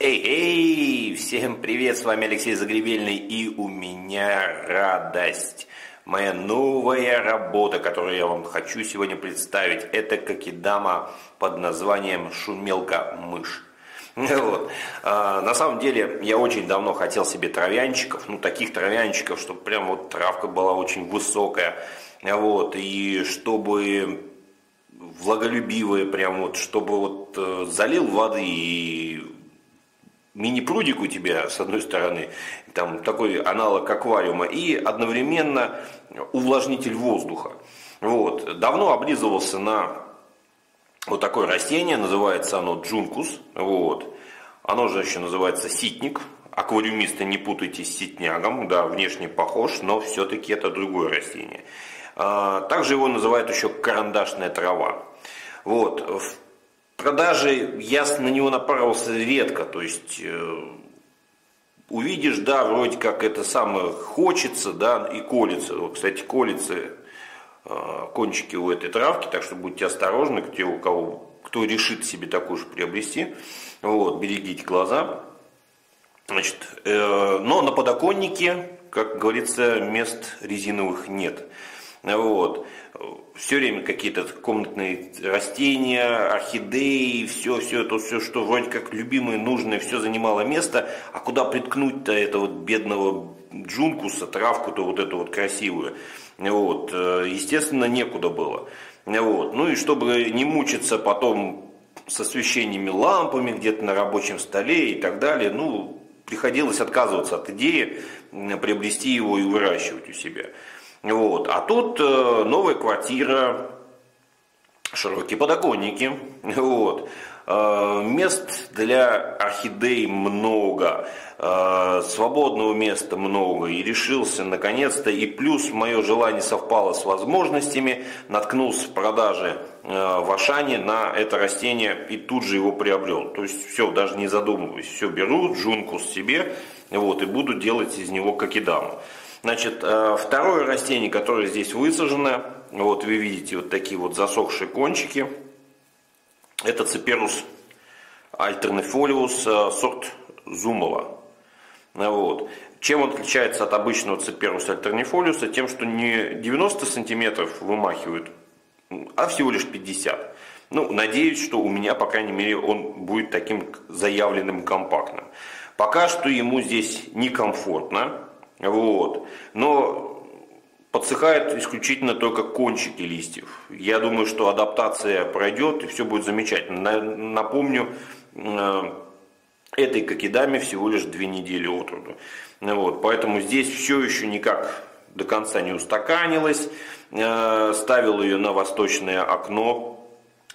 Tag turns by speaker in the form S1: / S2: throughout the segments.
S1: Эй, эй, всем привет, с вами Алексей Загребельный, и у меня радость. Моя новая работа, которую я вам хочу сегодня представить, это кокидама под названием «Шумелка-мышь». Вот. А, на самом деле, я очень давно хотел себе травянчиков, ну, таких травянчиков, чтобы прям вот травка была очень высокая, вот, и чтобы влаголюбивые, прям вот, чтобы вот э, залил воды и мини-прудик у тебя, с одной стороны, там такой аналог аквариума, и одновременно увлажнитель воздуха. Вот. Давно облизывался на вот такое растение, называется оно джункус. Вот. Оно же еще называется ситник. Аквариумисты не путайте с ситнягом, да, внешне похож, но все-таки это другое растение. А, также его называют еще карандашная трава. Вот. В продаже я на него напарывался редко, то есть э, увидишь, да, вроде как это самое хочется, да, и колется. Вот, кстати, колется э, кончики у этой травки, так что будьте осторожны, те, у кого, кто решит себе такую же приобрести, вот, берегите глаза. Значит, э, но на подоконнике, как говорится, мест резиновых нет. Вот. Все время какие-то комнатные растения, орхидеи, все, все это, все, что вроде как любимое, нужное, все занимало место, а куда приткнуть-то этого бедного джункуса, травку-то вот эту вот красивую. Вот. Естественно, некуда было. Вот. Ну и чтобы не мучиться потом с освещениями лампами где-то на рабочем столе и так далее, ну, приходилось отказываться от идеи приобрести его и выращивать у себя. Вот. А тут э, новая квартира, широкие подоконники. Вот. Э, мест для орхидей много, э, свободного места много. И решился наконец-то, и плюс мое желание совпало с возможностями, наткнулся в продаже в Ашане на это растение и тут же его приобрел. То есть все, даже не задумываясь, все беру, джункус себе, вот, и буду делать из него кокидаму. Значит, э, второе растение, которое здесь высажено, вот вы видите вот такие вот засохшие кончики, это циперус альтернифолиус, э, сорт Зумова. Вот. Чем он отличается от обычного циперуса альтернифолиуса? Тем, что не 90 сантиметров вымахивают, а всего лишь 50. Ну, надеюсь, что у меня, по крайней мере, он будет таким заявленным компактным. Пока что ему здесь некомфортно, вот. Но подсыхают исключительно только кончики листьев. Я думаю, что адаптация пройдет и все будет замечательно. Напомню, э, этой кокидаме всего лишь две недели от роду. Вот, поэтому здесь все еще никак до конца не устаканилось. Э, ставил ее на восточное окно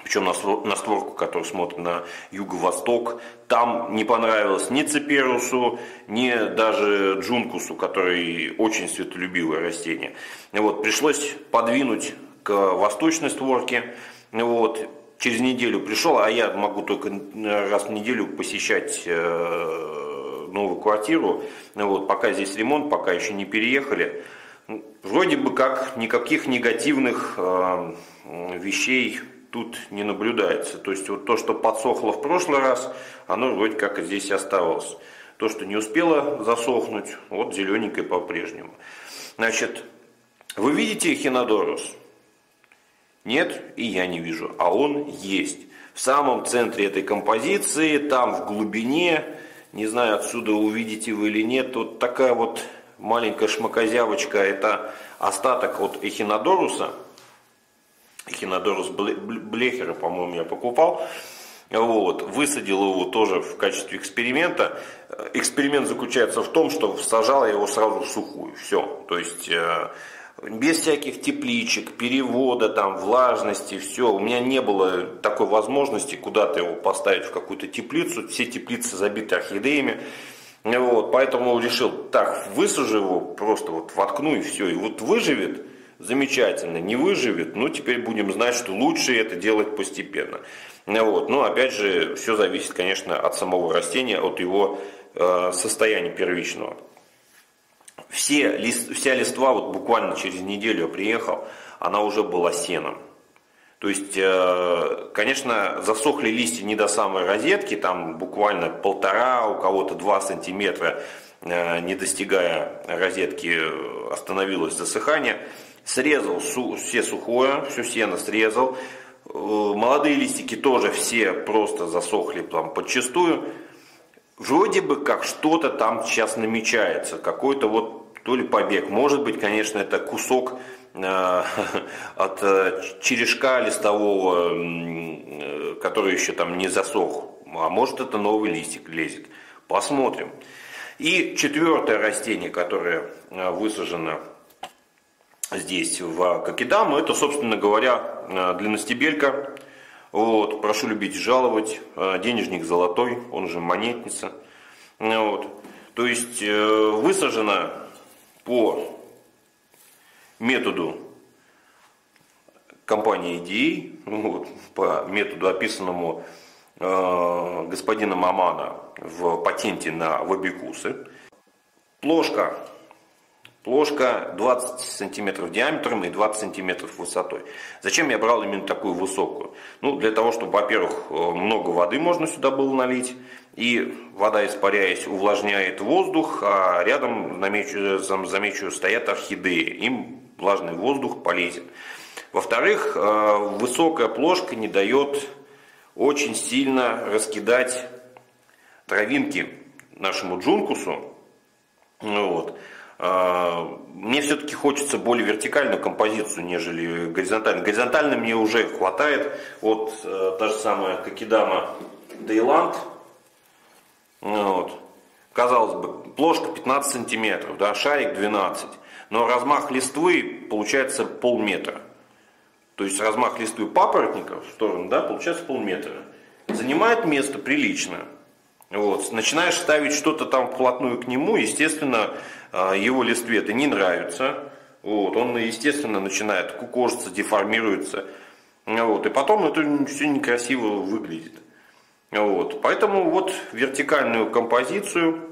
S1: причем на створку, которая смотрит на юго-восток, там не понравилось ни Циперусу, ни даже Джункусу, который очень светолюбивое растение. Вот, пришлось подвинуть к восточной створке, вот, через неделю пришел, а я могу только раз в неделю посещать э, новую квартиру, вот, пока здесь ремонт, пока еще не переехали, вроде бы как никаких негативных э, вещей тут не наблюдается. То есть вот то, что подсохло в прошлый раз, оно вроде как и здесь осталось. То, что не успело засохнуть, вот зелененькое по-прежнему. Значит, вы видите хинодорус? Нет, и я не вижу, а он есть. В самом центре этой композиции, там в глубине, не знаю, отсюда увидите вы или нет, вот такая вот маленькая шмакозявочка, это остаток от эхинодоруса – Хинодорус Блехера, по-моему, я покупал. Вот, высадил его тоже в качестве эксперимента. Эксперимент заключается в том, что сажал я его сразу в сухую. Все. То есть э, без всяких тепличек, перевода, там, влажности, все. У меня не было такой возможности куда-то его поставить в какую-то теплицу. Все теплицы забиты орхидеями. Вот, поэтому решил, так, высажу его, просто вот воткну и все. И вот выживет, замечательно, не выживет, ну теперь будем знать, что лучше это делать постепенно. Вот. Но опять же, все зависит, конечно, от самого растения, от его э, состояния первичного. Все, лист, вся листва, вот буквально через неделю приехал, она уже была сеном. То есть, э, конечно, засохли листья не до самой розетки, там буквально полтора, у кого-то два сантиметра, не достигая розетки, остановилось засыхание. Срезал все сухое, все сено срезал. Молодые листики тоже все просто засохли там подчастую. Вроде бы как что-то там сейчас намечается, какой-то вот то ли побег. Может быть, конечно, это кусок Э, от э, черешка листового, э, который еще там не засох. А может это новый листик лезет. Посмотрим. И четвертое растение, которое высажено здесь в Кокидаму, это, собственно говоря, длинностебелька. Вот, прошу любить и жаловать. Денежник золотой, он же монетница. Вот. То есть высажено по методу компании EDA, вот, по методу, описанному э, господином Амана в патенте на вабикусы. Плошка. Плошка 20 сантиметров диаметром и 20 сантиметров высотой. Зачем я брал именно такую высокую? Ну, для того, чтобы, во-первых, много воды можно сюда было налить. И вода, испаряясь, увлажняет воздух, а рядом, замечу, замечу стоят орхидеи. Им влажный воздух полезен. Во-вторых, э, высокая плошка не дает очень сильно раскидать травинки нашему джункусу. Вот. Э, мне все-таки хочется более вертикальную композицию, нежели горизонтальную. Горизонтально мне уже хватает. Вот э, та же самая Кокидама Таиланд. Вот. Казалось бы, плошка 15 сантиметров, да, шарик 12 но размах листвы получается полметра. То есть размах листвы папоротников в сторону, да, получается полметра. Занимает место прилично. Вот. Начинаешь ставить что-то там вплотную к нему, естественно, а, его листве это не нравится. Вот. Он, естественно, начинает кукожиться, деформируется. Вот. И потом это все некрасиво выглядит. Вот. Поэтому вот вертикальную композицию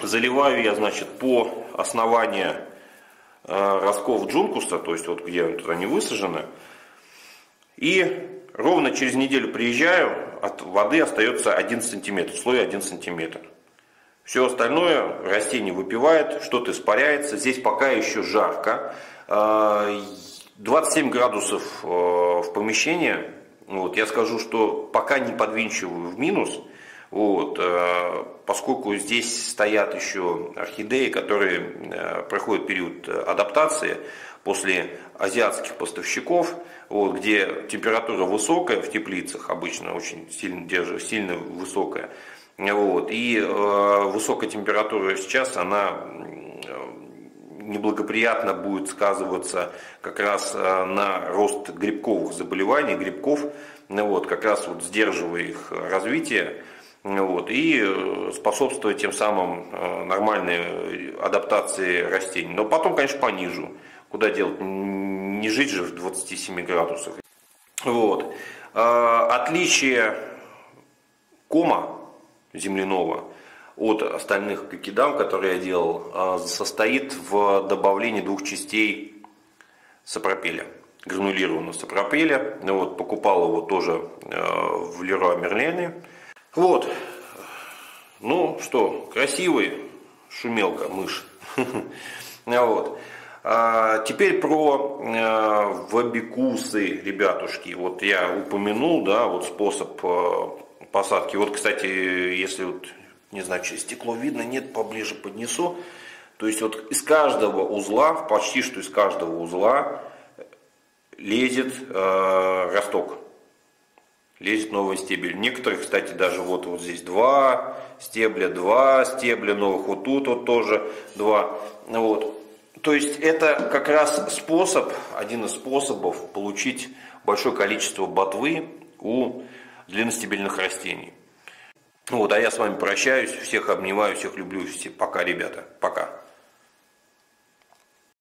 S1: заливаю я, значит, по основанию ростков джункуса, то есть вот где они высажены. И ровно через неделю приезжаю, от воды остается 1 сантиметр, слой 1 сантиметр. Все остальное растение выпивает, что-то испаряется. Здесь пока еще жарко. 27 э, градусов э, в помещении. Вот, я скажу, что пока не подвинчиваю в минус – вот, э, поскольку здесь стоят еще орхидеи, которые э, проходят период адаптации после азиатских поставщиков, вот, где температура высокая в теплицах, обычно очень сильно, держит, сильно высокая, вот, и э, высокая температура сейчас, она неблагоприятно будет сказываться как раз на рост грибковых заболеваний, грибков, вот, как раз вот сдерживая их развитие, вот, и э, способствовать тем самым э, нормальной адаптации растений. Но потом, конечно, понижу. Куда делать? Не жить же в 27 градусах. Вот. А, отличие кома земляного от остальных кокидам, которые я делал, а, состоит в добавлении двух частей сапропеля, гранулированного сапропеля. Вот, покупал его тоже э, в Леруа Мерлене. Вот. Ну что, красивый шумелка, мышь. Вот. А теперь про э, вабикусы, ребятушки. Вот я упомянул, да, вот способ э, посадки. Вот, кстати, если вот, не знаю, через стекло видно, нет, поближе поднесу. То есть вот из каждого узла, почти что из каждого узла лезет э, росток лезет новый стебель. Некоторых, кстати, даже вот, вот здесь два стебля, два стебля новых, вот тут вот тоже два. Вот. То есть это как раз способ, один из способов получить большое количество ботвы у длинностебельных растений. Вот, а я с вами прощаюсь, всех обнимаю, всех люблю, все, пока, ребята, пока.